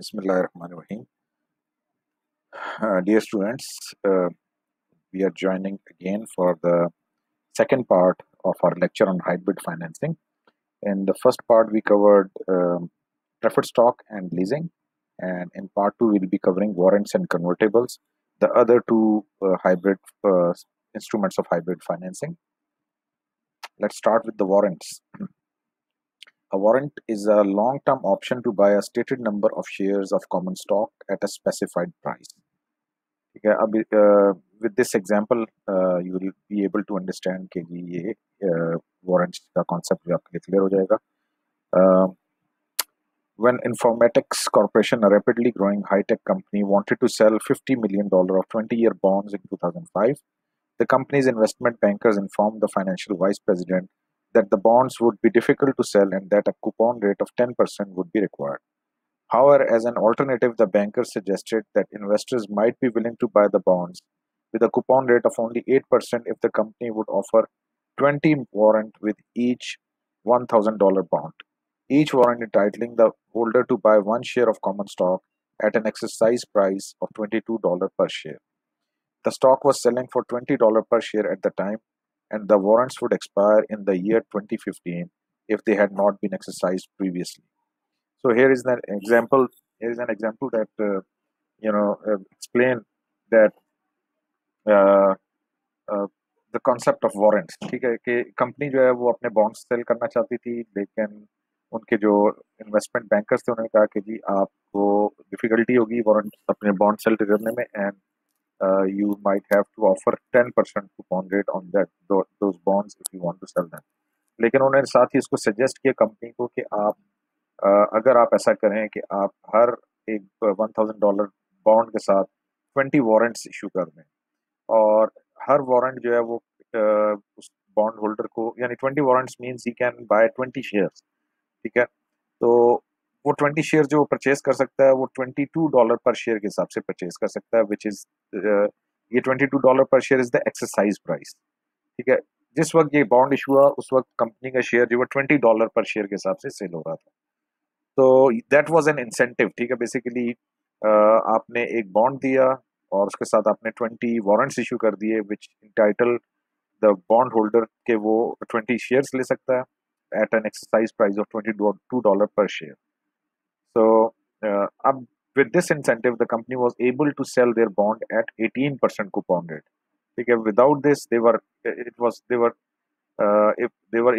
Bismillahirrahmanirrahim. Uh, dear students, uh, we are joining again for the second part of our lecture on hybrid financing. In the first part, we covered um, preferred stock and leasing, and in part two, we'll be covering warrants and convertibles, the other two uh, hybrid uh, instruments of hybrid financing. Let's start with the warrants. A warrant is a long-term option to buy a stated number of shares of common stock at a specified price. ठीक है अब with this example you will be able to understand कि जी ये warrants uh, का concept भी आपके लिए क्लियर हो जाएगा uh, when Informatics Corporation, a rapidly growing high-tech company, wanted to sell $50 million of 20-year bonds in 2005, the company's investment bankers informed the financial vice president that the bonds would be difficult to sell and that a coupon rate of 10% would be required. However, as an alternative, the banker suggested that investors might be willing to buy the bonds with a coupon rate of only 8% if the company would offer 20 warrant with each $1,000 bond. Each warrant entitling the holder to buy one share of common stock at an exercise price of $22 per share. The stock was selling for $20 per share at the time and the warrants would expire in the year 2015 if they had not been exercised previously. So here is an example. Here is an example that uh, you know uh, explain that uh, uh, the concept of warrants. ठीक है कि company जो है वो अपने bonds cell करना चाहती थी लेकिन उनके जो इन्वेस्टमेंट बैंकर्स थे उन्होंने कहा कि जी आपको डिफिकल्टी होगी वारंट अपने बॉन्ड सेल करने में and uh, you might have to offer 10% coupon rate on that those bonds if you want to sell them. लेकिन उन्होंने साथ ही इसको सजेस्ट किया कंपनी को कि आप uh, अगर आप ऐसा करें कि आप हर एक वन थाउज़ेंड डॉलर बॉन्ड के साथ ट्वेंटी वारंट्स इशू कर दें और हर वारंट जो है वो uh, उस बॉन्ड होल्डर को यानी twenty warrants means he can buy twenty shares ठीक है? तो वो ट्वेंटी शेयर जो परचेज कर सकता है, वो twenty two dollar per share के हिसाब से परचेज कर सकता है विच इज़ ये twenty two dollar per share is the exercise price ठीक है? जिस वक्त ये बॉन्ड इशू हुआ, उस वक्त कंपनी का शेयर जो है ट्वेंटी डॉलर पर शेयर के हिसाब से सेल हो रहा था। तो दैट वाज एन इंसेंटिव ठीक है? बेसिकली आपने एक बॉन्ड दिया और उसके साथ आपने ट्वेंटी वारंट्स इशू कर दिए which title the bond holder के वो ट्वेंटी शेयर्स ले सकता है at an exercise price of twenty two dollar per share So uh, with this incentive, the company was able to sell their bond at 18% coupon rate. Because without this, they were it was they were uh, if they were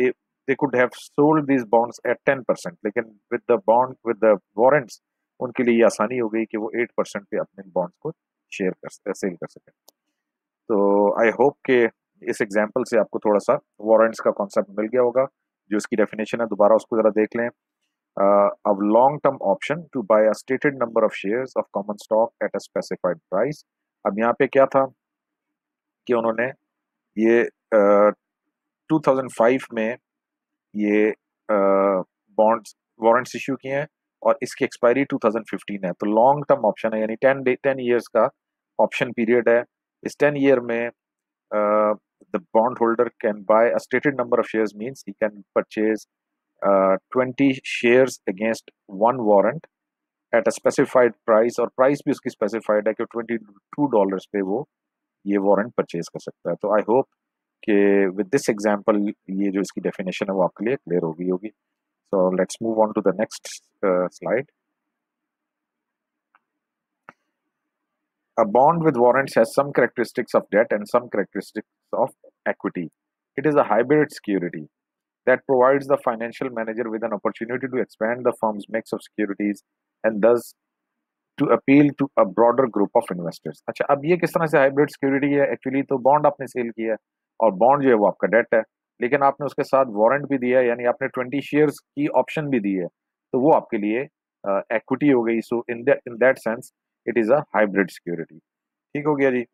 they could have sold these bonds at 10%. लेकिन with the bond with the warrants उनके लिए आसानी हो गई कि वो 8% पे अपने बॉन्ड्स को शेयर कर सेल कर सकें तो आई होप कि इस एग्जांपल से आपको थोड़ा सा वारंट्स का कॉन्सेप्ट मिल गया होगा जो इसकी डेफिनेशन है दोबारा उसको ज़रा देख लें uh, a long-term option to buy a stated number of shares of common stock at a specified price. अब यहाँ पे क्या था कि उन्होंने ये uh, 2005 में ये बॉन्ड्स वारंट्स इशू किए हैं और इसकी एक्सपायरी 2015 है तो लॉन्ग टर्म ऑप्शन है यानी 10 डे 10 इयर्स का ऑप्शन पीरियड है इस 10 ईयर में the bond holder can buy a stated number of shares means he can purchase uh, 20 shares against one warrant at a specified price और price भी उसकी specified है कि ट्वेंटी टू डॉलर्स पे वो ये वारंट परचेज कर सकता है तो आई होप कि विद दिस एग्जांपल ये जो इसकी डेफिनेशन है वो आपके लिए क्लियर होगी होगी so let's move on to the next slide A bond with warrants has some characteristics of debt and some characteristics of equity. It is a hybrid security. That provides the financial manager with an opportunity to expand the firm's mix of securities and thus to appeal to a broader group of investors. अच्छा अब ये किस तरह से hybrid security है? Actually तो bond आपने cell किया और बॉन्ड जो है वो आपका डेट है लेकिन आपने उसके साथ वारंट भी दिया है यानी आपने 20 शेयर्स की ऑप्शन भी दी है तो वो आपके लिए एक्विटी uh, हो गई। So in in that sense it is a hybrid security ठीक हो गया जी?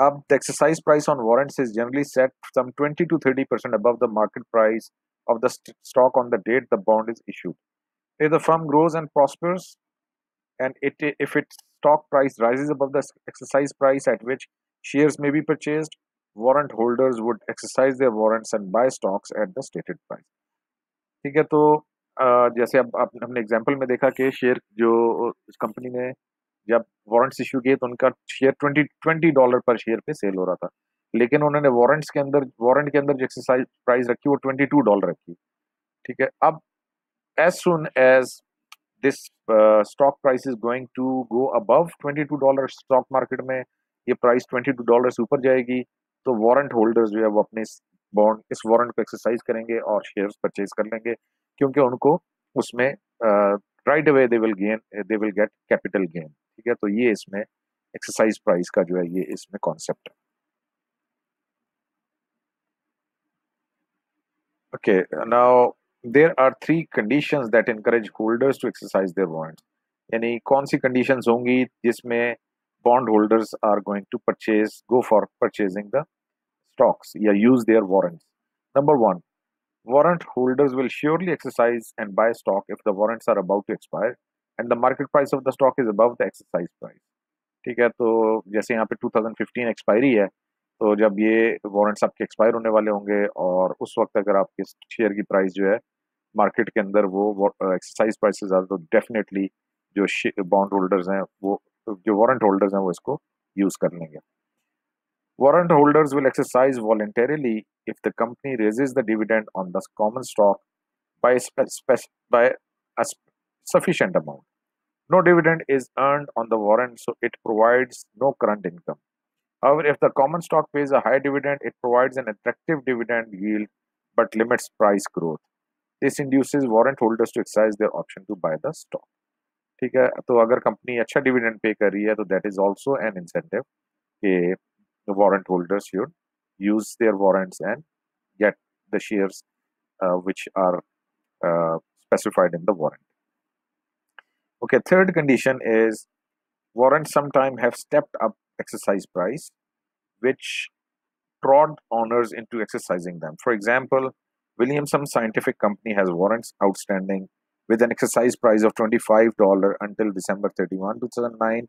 अब the exercise price on warrants is generally set some 20 to 30 percent above the market price of the stock on the date the bond is issued. If the firm grows and prospers, and it, if its stock price rises above the exercise price at which shares may be purchased, warrant holders would exercise their warrants and buy stocks at the stated price. ठीक है तो जैसे अब आप हमने example में देखा कि शेयर जो इस कंपनी ने जब वारंट्स इशू किए तो उनका share twenty twenty dollar per share पे सेल हो रहा था। लेकिन उन्होंने वारंट्स के अंदर वारंट के अंदर जो एक्सरसाइज प्राइस रखी, वो ट्वेंटी टू डॉलर रखी। ठीक है? अब as soon as this stock price is going to go above twenty two dollar stock market में, ये प्राइस ट्वेंटी टू डॉलर से ऊपर जाएगी तो वारंट होल्डर्स जो है वो अपने बॉन्ड इस वारंट को एक्सरसाइज करेंगे और शेयर्स परचेज कर लेंगे, क्योंकि उनको उसमें right away they will gain they will get capital gain ठीक है तो ये इसमें एक्सरसाइज प्राइस का जो है ये इसमें कॉन्सेप्ट है Okay, now there are three conditions that encourage holders to exercise their warrants. यानी कौन सी conditions होंगी जिसमें bond holders are going to purchase, go for purchasing the stocks या use their warrants. Number one, warrant holders will surely exercise and buy stock if the warrants are about to expire and the market price of the stock is above the exercise price. ठीक है तो जैसे यहाँ पे 2015 expiry है तो जब ये वारंट्स आपके एक्सपायर होने वाले होंगे और उस वक्त अगर आपके शेयर की प्राइस जो है मार्केट के अंदर वो एक्सरसाइज प्राइस से ज़्यादा तो डेफिनेटली जो बॉन्ड होल्डर्स हैं, वो, जो वारंट होल्डर्स हैं, वो इसको यूज़ कर लेंगे Warrant holders will exercise voluntarily if the company raises the dividend on the common stock by, by a sufficient amount. No dividend is earned on the warrant, so it provides no current income. However, if the common stock pays a high dividend, it provides an attractive dividend yield but limits price growth. This induces warrant holders to exercise their option to buy the stock. ठीक है तो अगर company अच्छा dividend pay कर रही है तो that is also an incentive कि the warrant holders should use their warrants and get the shares uh, which are uh, specified in the warrant. Okay, third condition is warrants sometimes have stepped up exercise price, which prod owners into exercising them. For example, Williamson Scientific Company has warrants outstanding with an exercise price of $25 until December 31, 2009,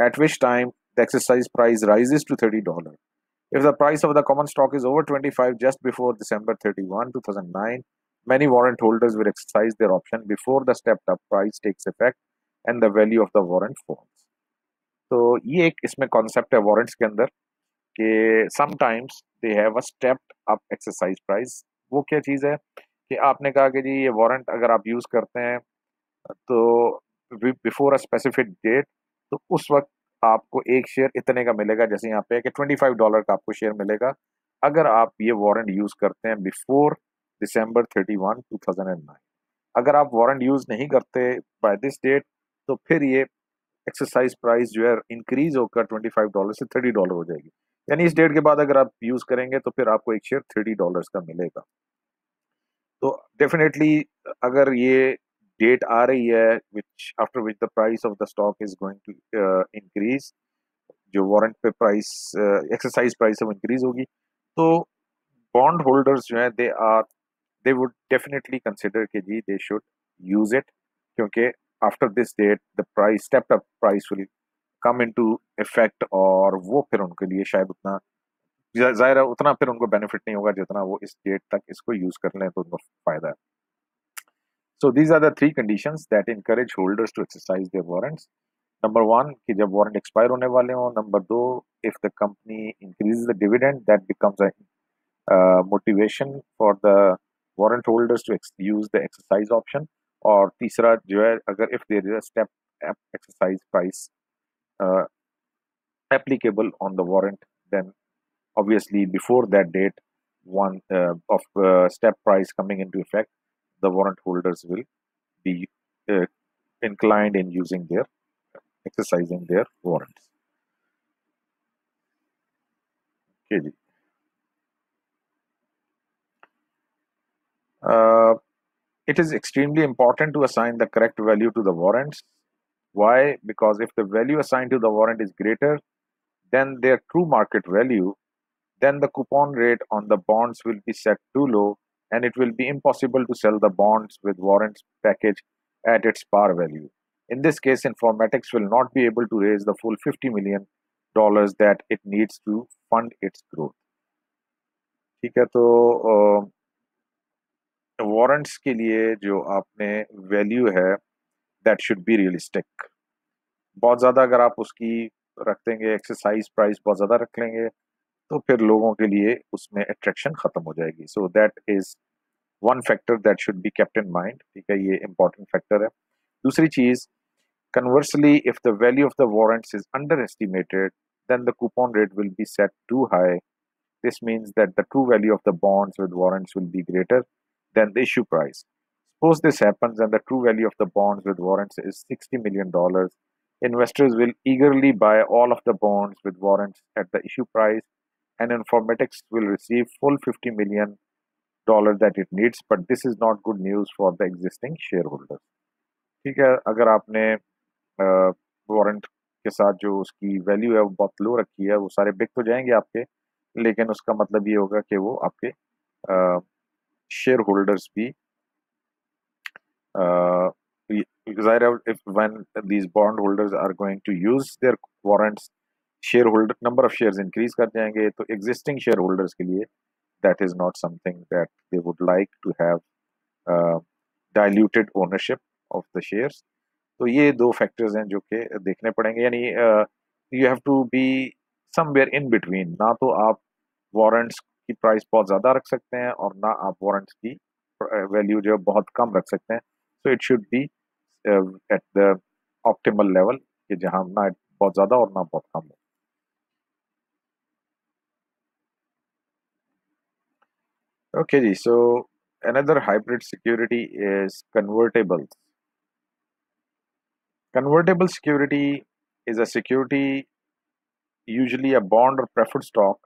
at which time the exercise price rises to $30. If the price of the common stock is over 25 just before December 31, 2009, many warrant holders will exercise their option before the stepped up price takes effect and the value of the warrant falls. तो ये एक इसमें concept है warrants के अंदर कि sometimes they have a stepped up exercise price वो क्या चीज़ है कि आपने कहा कि जी ये वारंट अगर आप यूज़ करते हैं तो बिफोर अ स्पेसिफिक डेट तो उस वक्त आपको एक शेयर इतने का मिलेगा जैसे यहाँ पे कि ट्वेंटी फाइव डॉलर का आपको शेयर मिलेगा। अगर आप ये वारंट यूज़ करते हैं before December thirty one two thousand and nine अगर आप वारंट यूज़ नहीं करते बाय दिस डेट तो फिर ये एक्सरसाइज प्राइस जो है इंक्रीज होकर ट्वेंटी फाइव डॉलर से थर्टी डॉलर हो जाएगी। यानी इस डेट के बाद अगर आप यूज़ करेंगे तो फिर आपको एक शेयर थर्टी डॉलर का मिलेगा। तो डेफिनेटली अगर ये डेट आ रही है which after which the price of the stock is going to increase जो वारंट पे प्राइस एक्सरसाइज प्राइस है वो इंक्रीज होगी तो बॉन्ड होल्डर्स जो है they are they would definitely consider के जी दे शुड यूज़ इट क्योंकि after this date, the price, stepped up price will come into effect और वो फिर उनके लिए शायद उतना ज़ाहिर है उतना फिर उनको बेनिफिट नहीं होगा, जितना वो इस डेट तक इसको यूज़ कर लें तो उनको फ़ायदा है। सो these are the three conditions that encourage holders to exercise there warrants number one कि जब वारंट एक्सपायर होने वाले हों नंबर दो if the company increase the dividend that becomes a motivation for the warrant holders to use the exercise option और तीसरा जो है अगर if there is a step exercise price applicable on the warrant then obviously before that date one uh, of uh, step price coming into effect the warrant holders will be uh, inclined in using their exercising their warrants okay uh, it is extremely important to assign the correct value to the warrants. Why? Because if the value assigned to the warrant is greater than their true market value, then the coupon rate on the bonds will be set too low and it will be impossible to sell the bonds with warrants package at its par value. In this case, Informatics will not be able to raise the full 50 million dollars that it needs to fund its growth. ठीक है तो warrants के लिए जो आपने value है that should be realistic बहुत ज़्यादा अगर आप उसकी रख देंगे एक्सरसाइज प्राइस बहुत ज़्यादा रख लेंगे तो फिर लोगों के लिए उसमें अट्रैक्शन खत्म हो जाएगी। So that is one factor that should be kept in mind ठीक है? ये इंपॉर्टेंट फैक्टर है। दूसरी चीज़ conversely if the value of the warrants is underestimated then the coupon rate will be set too high this means that the true value of the bonds with warrants will be greater than the issue price suppose this happens and the true value of the bonds with warrants is sixty million dollar investors will eagerly buy all of the bonds with warrants at the issue price and informatics will receive full 50 million dollar that it needs, but this is not good news for the existing shareholders. ठीक है, अगर आपने warrant के साथ जो उसकी value है, वो बहुत लो रखी है, वो सारे बिक तो जाएँगे आपके, लेकिन उसका मतलब ये होगा कि वो आपके शेयर होल्डर्स भी ज़ाहिर है if when these bond holders are going to use their warrants warrants holder number of shares increase कर जाएँगे तो एग्जिस्टिंग शेयर होल्डर्स के लिए that is not something that they would like to have uh, ownership of the shares. तो ये दो factors हैं जो कि देखने पड़ेंगे। यानी you have to be somewhere in between ना तो आप वारंट्स की प्राइस बहुत ज़्यादा रख सकते हैं और ना आप वारंट्स की वैल्यू जो है बहुत कम रख सकते हैं। So it should be at the optimal level कि जहाँ ना बहुत ज़्यादा और ना बहुत कम हो। Okay, so another hybrid security is convertibles. Convertible security is a security, usually a bond or preferred stock,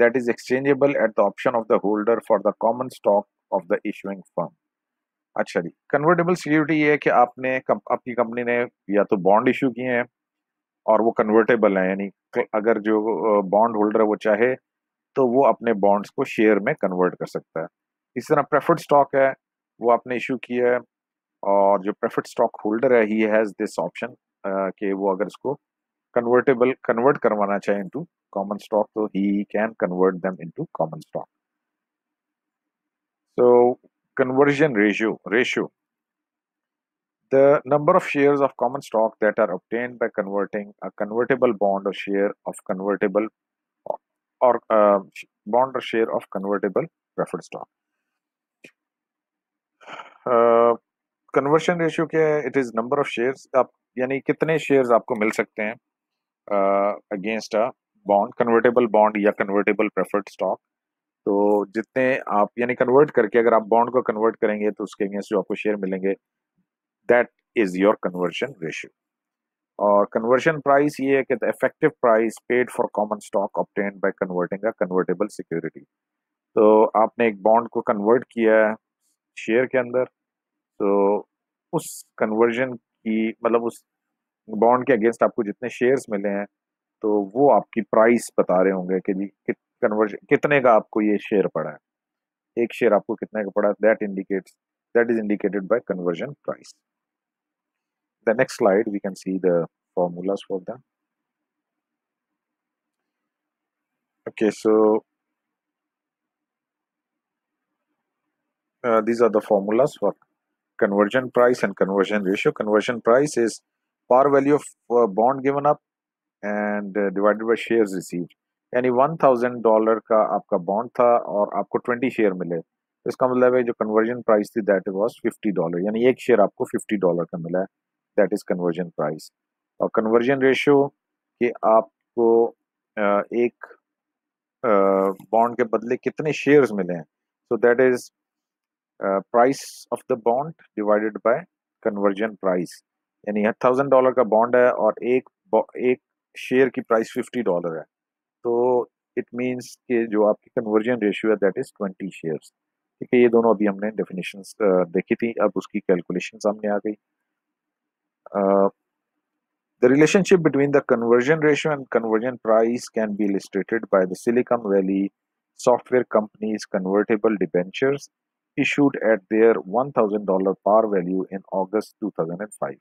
that is exchangeable at the option of the holder for the common stock of the issuing firm. अच्छा जी convertible security ये है कि आपने कम, आपकी company ने या तो bond issue किए हैं और वो कन्वर्टेबल है यानी अगर जो बॉन्ड होल्डर है वो चाहे तो वो अपने बॉन्ड्स को शेयर में कन्वर्ट कर सकता है। इसी तरह प्रेफर्ड स्टॉक है, वो आपने इशू किया है और जो प्रेफर्ड स्टॉक होल्डर है ही हैज़ दिस ऑप्शन कि वो अगर इसको कन्वर्टेबल कन्वर्ट करवाना चाहे इनटू कॉमन स्टॉक तो he can convert them into common stock so, conversion ratio ratio. The number of shares of common stock that are obtained by converting a convertible bond or share of convertible or uh, bond or share of convertible preferred stock. Conversion ratio क्या है it is number of shares आप यानी कितने shares आपको मिल सकते हैं against a bond convertible bond या कन्वर्टेबल प्रेफर्ड स्टॉक तो जितने आप यानी कन्वर्ट करके अगर आप बॉन्ड को कन्वर्ट करेंगे तो उसके अगेंस्ट जो आपको शेयर मिलेंगे that is your conversion ratio और कन्वर्शन प्राइस ये है कि the effective price paid for common stock obtain by converting a convertible security तो आपने एक बॉन्ड को कन्वर्ट किया है शेयर के अंदर तो उस कन्वर्जन की मतलब उस बॉन्ड के अगेंस्ट आपको जितने शेयर्स मिले हैं तो वो आपकी प्राइस बता रहे होंगे कि जी कि, कन्वर्जन कितने का आपको ये शेयर पड़ा है। एक शेयर आपको कितने का पड़ा that indicates that is indicated by conversion price the next slide we can see the formulas for that okay so uh, these are the formulas for conversion price and conversion ratio. Conversion price is par value of uh, bond given up and uh, divided by shares received. यानी one thousand dollar का आपका bond था और आपको twenty share मिले इसका मतलब है जो कन्वर्जन प्राइस थी दैट वाज फिफ्टी डॉलर यानी एक शेयर आपको फिफ्टी डॉलर का मिला है that is conversion price और कन्वर्जन रेशियो कि आपको एक बॉन्ड के बदले कितने शेयर्स मिले हैं। So that is price of the bond divided by conversion price यानी थाउज़ेंड डॉलर का बॉन्ड है और एक एक शेयर की प्राइस फिफ्टी डॉलर है। तो इट मीन्स कि जो आपकी कन्वर्जन रेशियो है दैट इज़ ट्वेंटी शेयर्स ठीक है, ये दोनों अभी हमने डेफिनेशन देखी थी। अब उसकी कैलकुलेशन सामने आ गई। Uh, the relationship between the conversion ratio and conversion price can be illustrated by the Silicon Valley software company's convertible debentures issued at their $1,000 par value in August 2005.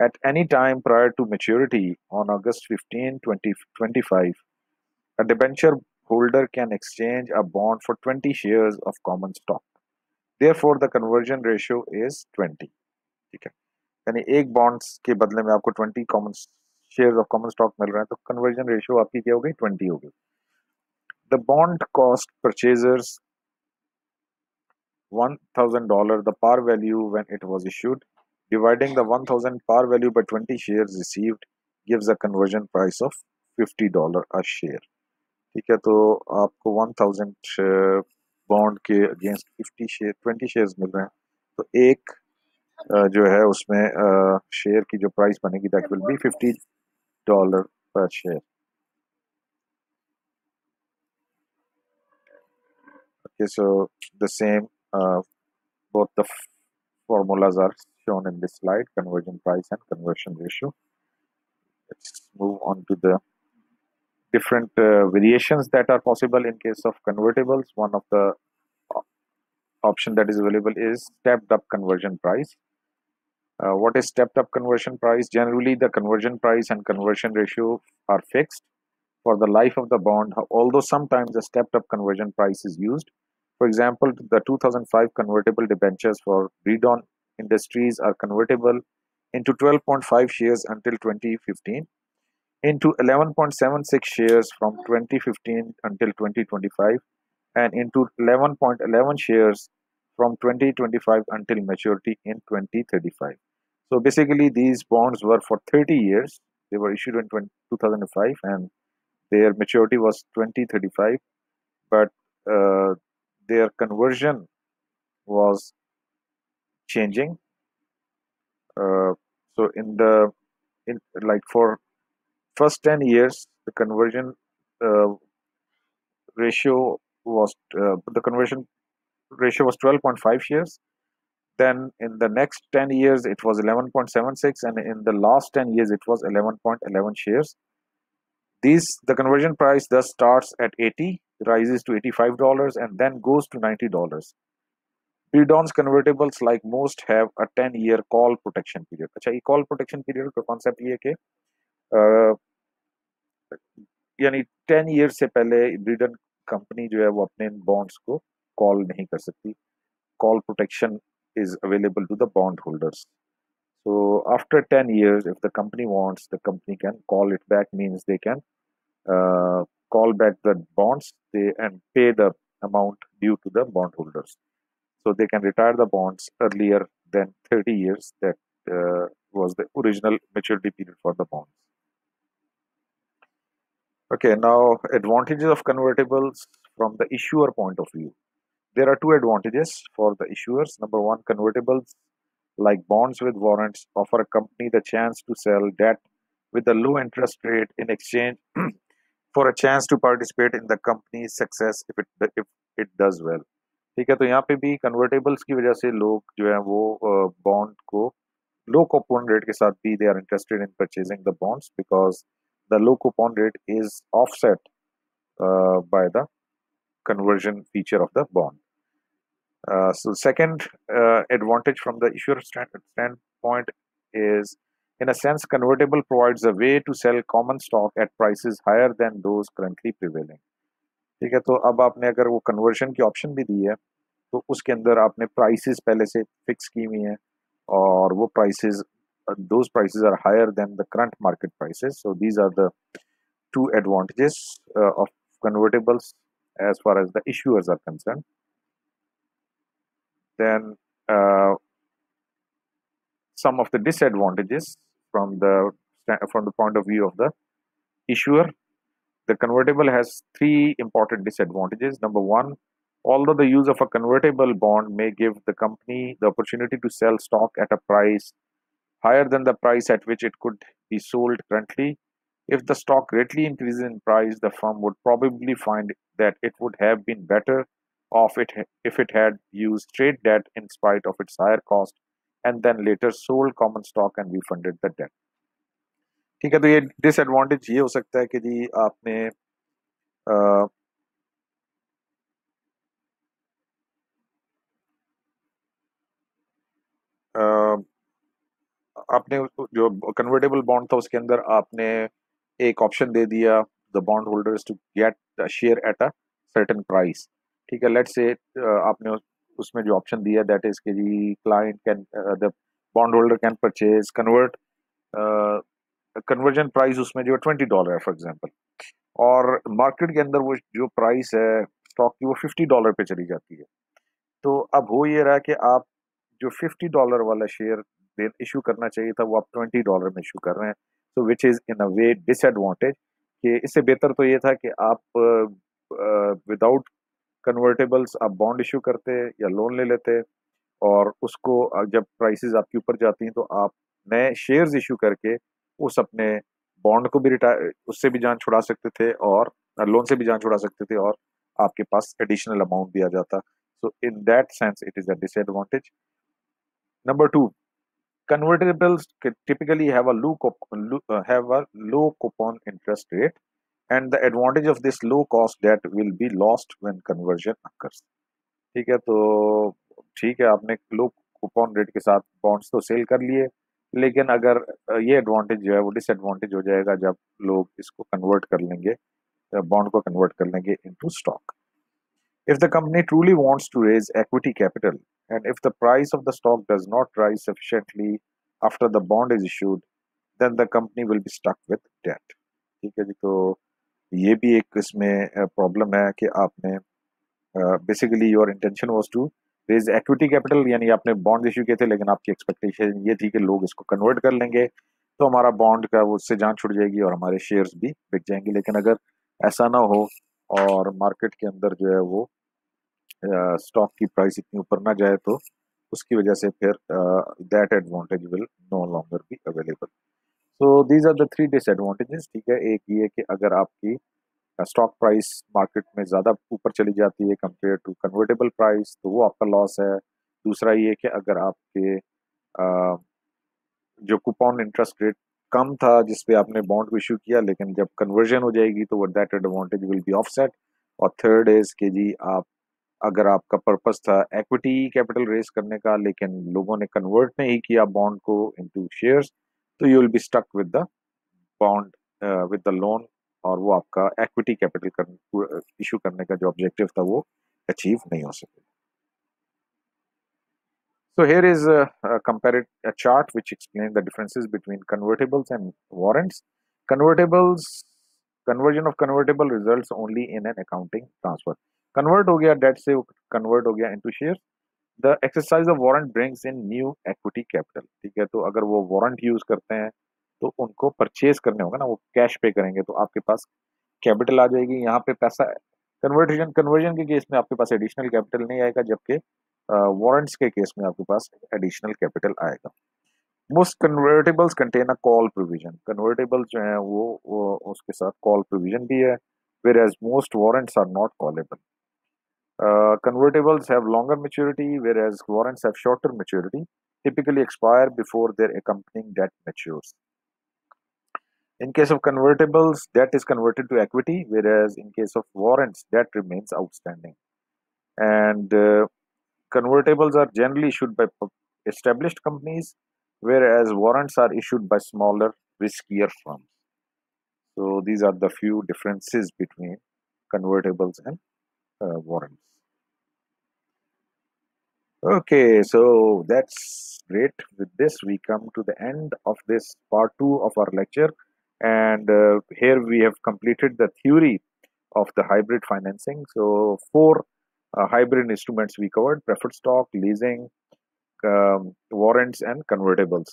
At any time prior to maturity on August 15, 2025, a debenture holder can exchange a bond for 20 shares of common stock. Therefore, the conversion ratio is 20. Okay. यानी एक bonds के बदले में आपको twenty common share of common stock मिल रहा है तो conversion ratio आपकी क्या हो गई? ट्वेंटी हो गई। The bond cost purchasers $1000 the par value when it was issued, dividing the 1000 par value by 20 shares received gives a conversion price of $50 a share ठीक है तो आपको 1000 बॉन्ड के अगेंस्ट 50 शेयर 20 शेयर्स मिल रहे हैं। तो एक जो है उसमें शेयर की जो प्राइस बनेगी that will B 50 dollar per share okay so the same uh, both the formulas are shown in this slide conversion price and conversion ratio let's move on to the different uh, variations that are possible in case of convertibles one of the option that is available is stepped up conversion price uh, what is stepped up conversion price generally the conversion price and conversion ratio are fixed for the life of the bond although sometimes a stepped up conversion price is used for example, the 2005 convertible debentures for Breedon Industries are convertible into 12.5 shares until 2015, into 11.76 shares from 2015 until 2025, and into 11.11 shares from 2025 until maturity in 2035. So basically, these bonds were for 30 years. They were issued in 20, 2005 and their maturity was 2035. But uh, their conversion was changing uh, so in the in like for first 10 years the conversion uh, ratio was uh, the conversion ratio was 12.5 shares then in the next 10 years it was 11.76 and in the last 10 years it was 11.11 shares these the conversion price thus starts at 80 rises to $85 and then goes to $90. Bredon's convertibles like most have a 10 year call protection period. अच्छा ये call protection period का concept ये कि यानी 10 years से पहले Breeden company जो है वो अपने bonds को call नहीं कर सकती call protection is available to the bondholders. so after 10 years if the company wants the company can call it back means they can uh, call back the bonds they, and pay the amount due to the bondholders. So they can retire the bonds earlier than 30 years that uh, was the original maturity period for the bonds. Okay, now advantages of convertibles from the issuer point of view. There are two advantages for the issuers. Number one, convertibles like bonds with warrants offer a company the chance to sell debt with a low interest rate in exchange for a chance to participate in the company's success if it if it does well ठीक है तो यहाँ पे भी convertibles की वजह से लोग जो है वो बॉन्ड को लो कूपन रेट के साथ भी they are interested in purchasing the bonds because the low coupon rate is offset by the conversion feature of the bond. Uh, so second uh, advantage from the issuer stand standpoint is in a sense, convertible provides a way to sell common stock at prices higher than those currently prevailing. ठीक है तो अब आपने अगर वो conversion की option भी दी है तो उसके अंदर आपने प्राइसेस पहले से फिक्स की हुई हैं और वो prices those prices are higher than the current market prices so these are the two advantages uh, of convertibles as far as the issuers are concerned then uh, some of the disadvantages from the from the point of view of the issuer the convertible has three important disadvantages. Number one although the use of a convertible bond may give the company the opportunity to sell stock at a price higher than the price at which it could be sold currently if the stock greatly increases in price the firm would probably find that it would have been better off it if it had used trade debt in spite of its higher cost and then later sold common stock and refunded the debt ठीक है तो ये disadvantage ये हो सकता है कि जी आपने आ, आपने जो कन्वर्टेबल बॉन्ड था उसके अंदर आपने एक ऑप्शन दे दिया the bond holders to get the share at a certain price ठीक है लेट्स से आपने उसमें जो ऑप्शन दिया दैट इज़ के जी client can the bond holder can purchase convert conversion price उसमें जो है ट्वेंटी डॉलर है फॉर एग्ज़ाम्पल और मार्केट के अंदर वो जो प्राइस है स्टॉक की वो फिफ्टी डॉलर पे चली जाती है. तो अब हो ये रहा है कि आप जो फिफ्टी डॉलर वाला शेयर इशू करना चाहिए था, वो आप ट्वेंटी डॉलर में इशू कर रहे हैं. तो which is in a way disadvantage कि इससे बेहतर तो ये था कि आप विदाउट कन्वर्टेबल्स आप बॉन्ड इशू करते या लोन ले लेते और उसको जब प्राइसेस आपके ऊपर जाती हैं तो आप नए शेयर्स इशू करके उस अपने बॉन्ड को भी रिटायर उससे भी जान छुड़ा सकते थे और लोन से भी जान छुड़ा सकते थे और आपके पास एडिशनल अमाउंट दिया जाता। So in that sense it is a disadvantage number two convertibles typically have a low have a low coupon interest rate and the advantage of this low cost debt will be lost when conversion occurs ठीक है तो ठीक है आपने लो coupon rate के साथ bonds तो cell कर लिए लेकिन अगर ये एडवांटेज जो है वो डिसएडवांटेज हो जाएगा जब लोग इसको कन्वर्ट कर लेंगे बॉन्ड को कन्वर्ट कर लेंगे into stock if the company truly wants to raise equity capital and if the price of the stock does not rise sufficiently after the bond is issued, then the company will be stuck with debt. ठीक है जी तो ये भी एक इसमें problem है कि आपने basically your intention was to raise equity capital यानी आपने बॉन्ड इशू किए थे, लेकिन आपकी एक्सपेक्टेशन ये थी कि लोग इसको कन्वर्ट कर लेंगे तो हमारा बॉन्ड का वो उससे जान छुट जाएगी और हमारे शेयर्स भी बिक जाएँगे। लेकिन अगर ऐसा ना हो और मार्केट के अंदर जो है वो स्टॉक की प्राइस इतनी ऊपर ना जाए तो उसकी वजह से फिर that advantage will no longer be available so these are the three disadvantages ठीक है? एक ये कि अगर आपकी स्टॉक प्राइस मार्केट में ज़्यादा ऊपर चली जाती है कंपेयर टू कन्वर्टेबल प्राइस तो वो आपका लॉस है। दूसरा ये कि अगर आपके आ, जो कूपन इंटरेस्ट रेट कम था जिस पे आपने बॉन्ड को इशू किया लेकिन जब कन्वर्जन हो जाएगी तो वो that advantage will be offset और थर्ड इज़ के जी आप अगर आपका पर्पस था एक्विटी कैपिटल रेस करने का, लेकिन लोगों ने कन्वर्ट नहीं किया बॉन्ड को इनटू शेयर्स तो you will be stuck with the bond with the loan और वो आपका एक्विटी कैपिटल इशू करने का जो ऑब्जेक्टिव था वो अचीव नहीं हो सके। So here is chart which explain the differences between convertibles and warrants convertibles conversion of convertible results only in an accounting transfer Convert हो गया डेट से कन्वर्ट हो गया into shares. The exercise of warrant brings in new equity capital. ठीक है तो अगर वो warrant यूज़ करते हैं तो उनको परचेज करने होगा ना वो कैश पे करेंगे तो आपके पास कैपिटल आ जाएगी यहाँ पे पैसा कन्वर्टेशन कन्वर्जन के केस में आपके पास एडिशनल कैपिटल नहीं आएगा जबकि वारंट्स के केस में आपके पास एडिशनल कैपिटल आएगा most convertibles contain a call provision convertible जो है वो, वो उसके साथ कॉल प्रोविज़न भी है whereas most warrants are not callable convertibles have longer maturity whereas warrants have shorter maturity typically expire before their accompanying debt matures In case of convertibles, debt is converted to equity, whereas in case of warrants, debt remains outstanding. And uh, convertibles are generally issued by established companies, whereas warrants are issued by smaller, riskier firms. So these are the few differences between convertibles and uh, warrants. Okay, so that's great. With this, we come to the end of this part two of our lecture. And uh, here we have completed the theory of the hybrid financing. So four uh, hybrid instruments we covered preferred stock leasing um, warrants and convertibles.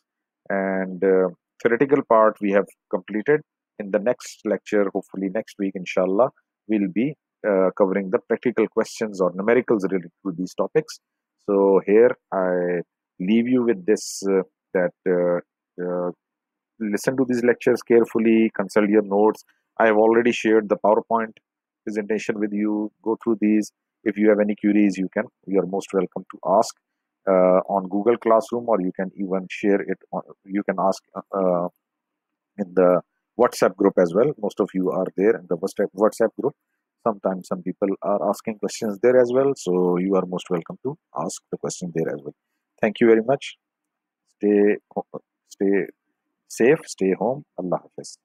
And uh, theoretical part we have completed. In the next lecture hopefully next week inshallah we'll be uh, covering the practical questions or numericals related to these topics so here i leave you with this uh, that uh, listen to these lectures carefully, consult your notes. I have already shared the PowerPoint presentation with you. Go through these. If you have any queries, you can. You are most welcome to ask uh, on Google Classroom, or you can even share it. On, you can ask uh, in the WhatsApp group as well. Most of you are there in the WhatsApp group. Sometimes some people are asking questions there as well. So you are most welcome to ask the question there as well. Thank you very much. Stay, stay safe, stay home. Allah Hafiz.